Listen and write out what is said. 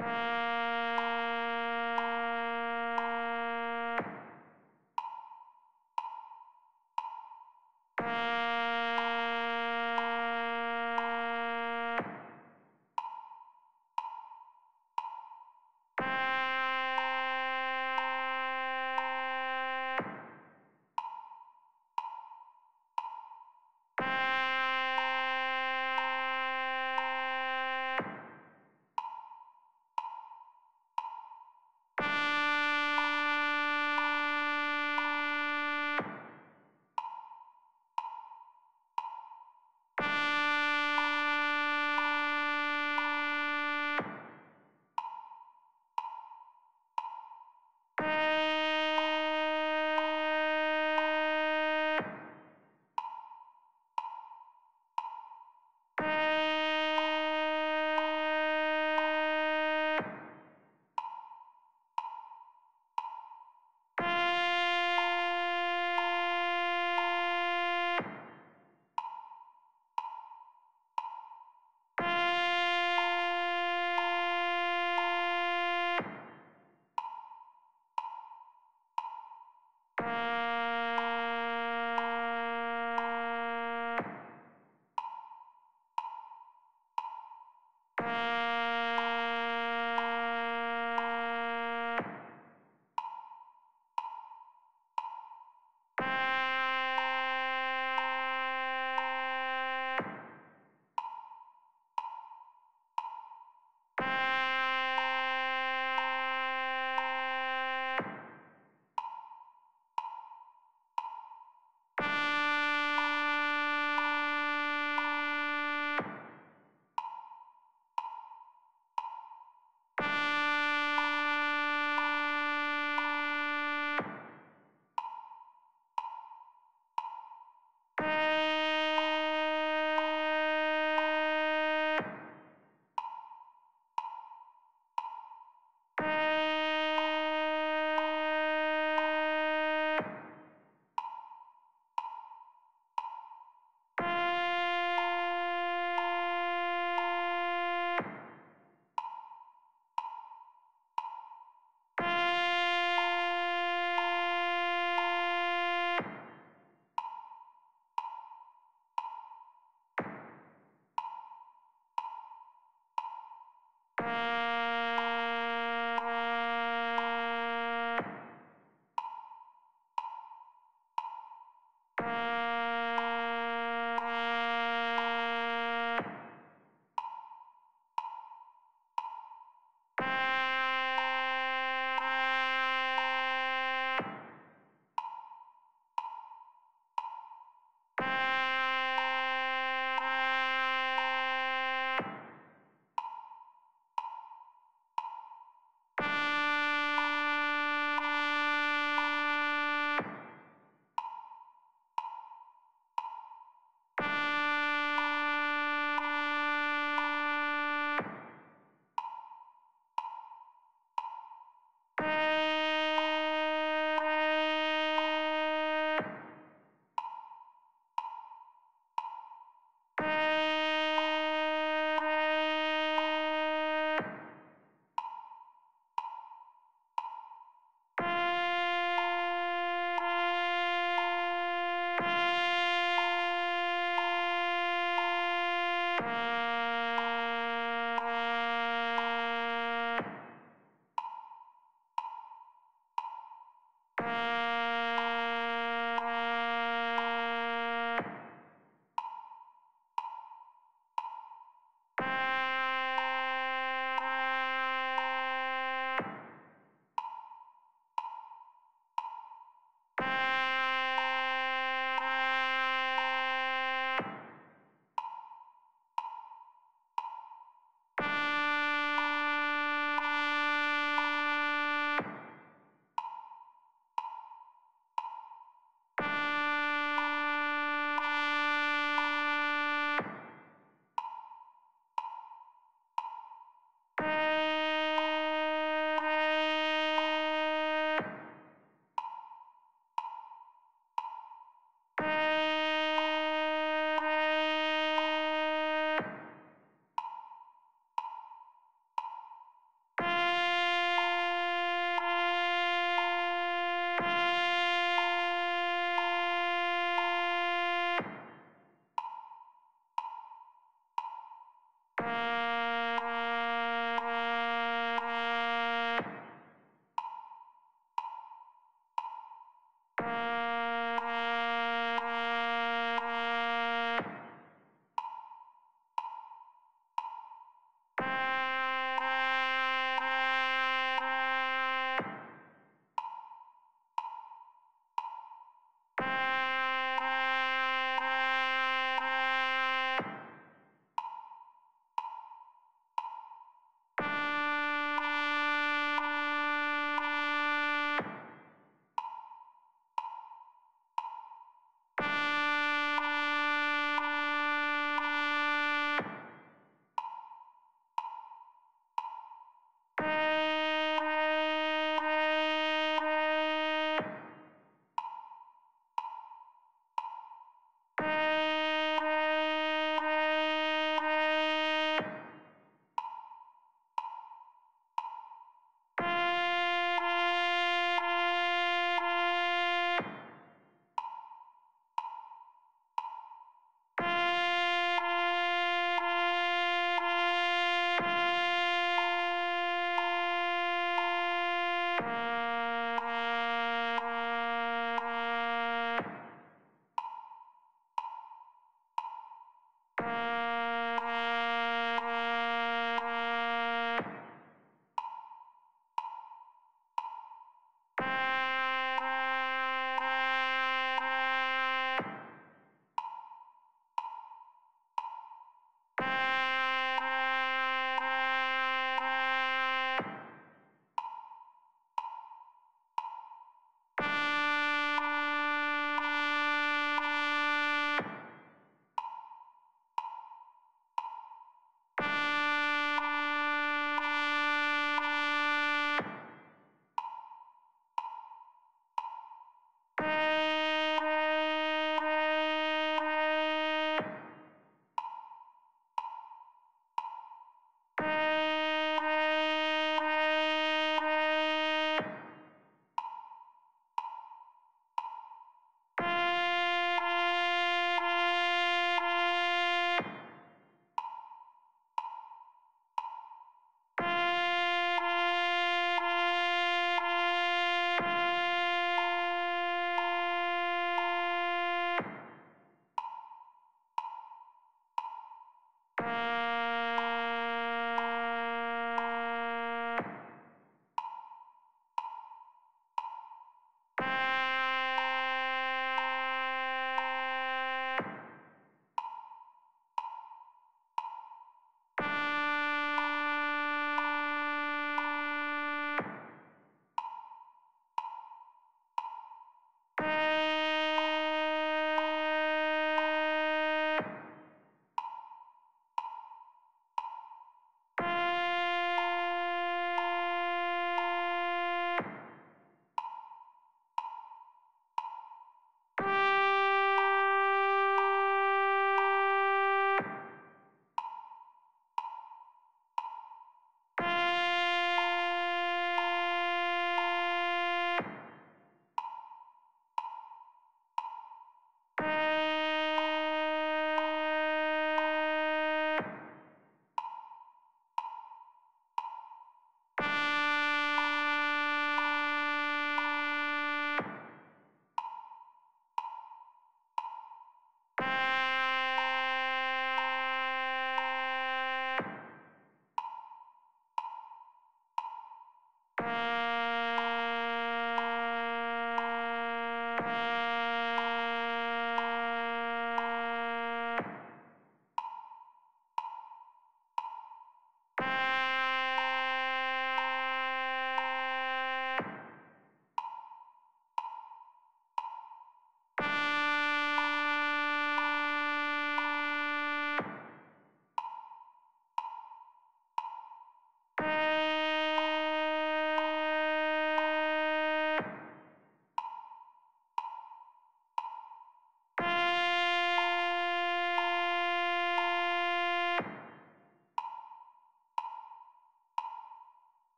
you